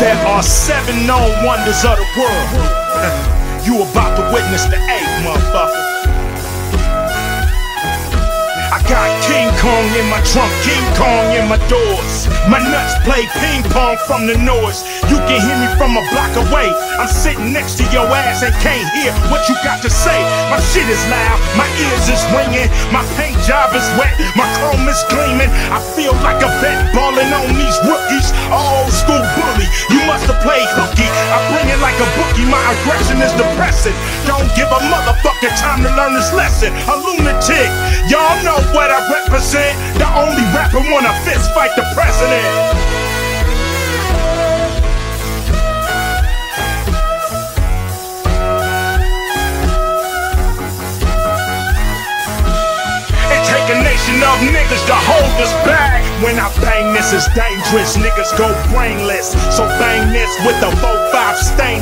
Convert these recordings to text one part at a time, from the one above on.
There are seven known wonders of the world. you about to witness the eighth, motherfucker. I got King Kong in my trunk, King Kong in my doors. My nuts play ping pong from the noise. You can hear me from a block away. I'm sitting next to your ass and can't hear what you got to say. My shit is loud, my ears is ringing, my paint job is wet, my chrome is gleaming. I feel like a vet balling on these rookies. Old school my aggression is depressing. Don't give a motherfucker time to learn this lesson. A lunatic, y'all know what I represent. The only rapper wanna fist fight the president. It take a nation of niggas to hold us back. When I bang this, it's dangerous. Niggas go brainless. So bang this with a 4-5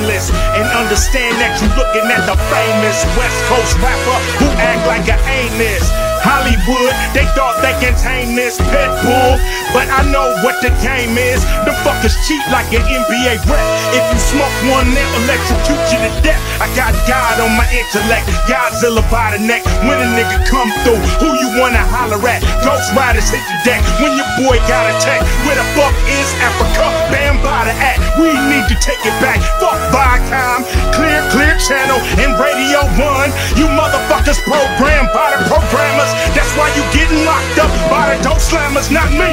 And understand that you looking at the famous West Coast rapper who act like an anus. Hollywood, they thought they can tame this pit bull. But I know what the game is. The fuckers cheat like an NBA rep. If you smoke one, they'll electrocute you to death. I got God on my intellect, Godzilla by the neck. When a nigga come through, who you wanna holler at? Ghost Riders hit the deck. When your boy got attacked, where the fuck is Africa? Bam by the act. We need to take it back. Why you getting locked up by the dope slammers, not me.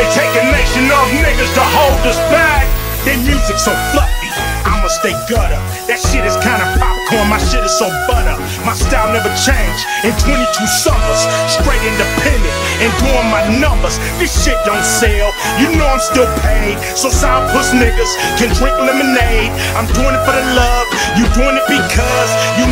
It take a nation of niggas to hold us back. Their music so fluffy, I'ma stay gutter. That shit is kinda popcorn, my shit is so butter. My style never changed in 22 summers. Straight independent and doing my numbers. This shit don't sell, you know I'm still paid. So sourpuss niggas can drink lemonade. I'm doing it for the love, you doing it because you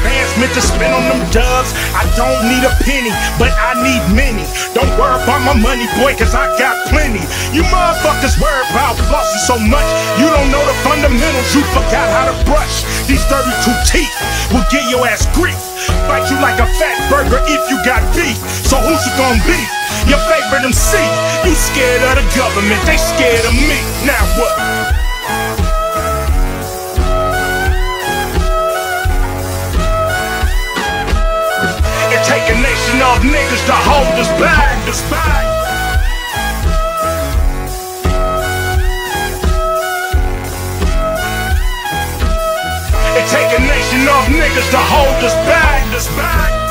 advancement to spend on them dubs. I don't need a penny, but I need many. Don't worry about my money, boy, cause I got plenty. You motherfuckers worry about flossing so much, you don't know the fundamentals, you forgot how to brush. These 32 teeth will get your ass grief. Fight you like a fat burger if you got beef. So who's it gonna be? Your favorite MC. You scared of the government, they scared of me. Now what? Take a nation of niggas to hold us back. Us back. It take a nation of niggas to hold us back. Us back.